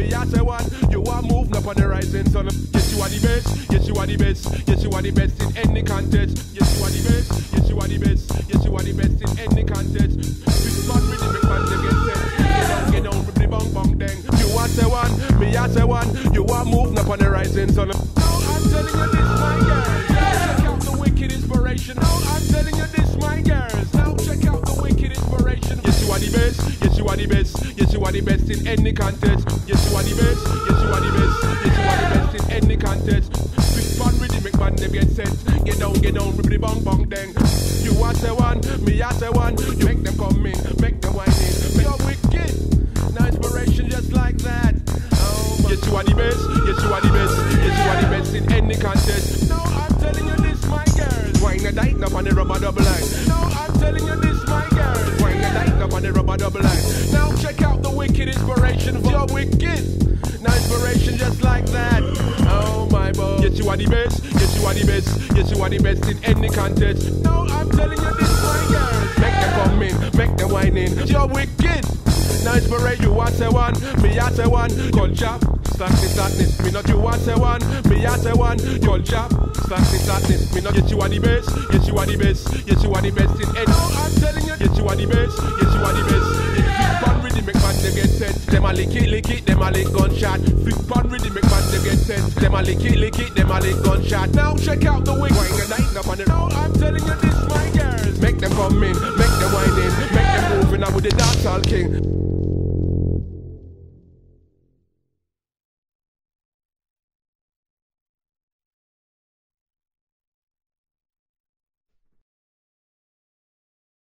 Me I say one, you are moving up on the rising sun. Yes, you are the best. Yes, you are the best. Yes, you are the best in any contest. Yes, you are the best. Yes, you are the best. Yes, you are the best in any contest. This man really make man get set. Get down, get down, the bang bang dang. You are say one, me I say one. You are moving up on the rising sun. No, I'm telling you this, my girl. Check out the wicked inspiration. No, I'm telling you this, my girls. The best. Yes, you are the best. Yes, you are the best in any contest. Yes, you are the best. Yes, you are the best. Yes, you are the best in any contest. This fun rhythm make man them get set. Get down, get down, ribbity bang bang dang. You are say one, me I say one. You make them come in, make them whine in. You're wicked. Now inspiration just like that. Oh, my. yes, you are the best. Yes, you are the best. Yes, you are the best in any contest. No, I'm telling you this, my girls. Wine a dyke up on the rubber double line. No, I'm telling you this, my girls. Wine a up rubber double line. Now check out the wicked inspiration. You're wicked. Now inspiration just like that. Oh my boy. Yes, you are the best. Yes, you are the best. Yes, you are the best in any contest. No, I'm telling you this, my girls. Make them come in, make them whine in. You're wicked. Now inspiration, you want say one, me I say one. Culture, slackness, slackness. Me not you want say one, me I say one. Culture, slackness, slackness. Me not yes you are the best, yes you are the best, yes you are the best in any. Yes you are the best, yes you are the best. If fun rhythm make man them get set. Them a lick it, lick it, them a lick gunshot. Fun rhythm make man them get set. Them a lick it, lick it, them a lick gunshot. Now check out the wing, wine the night up on the. No, I'm telling you this, my girls. Make them come in, make them whine in, make them moving out with the dancehall king.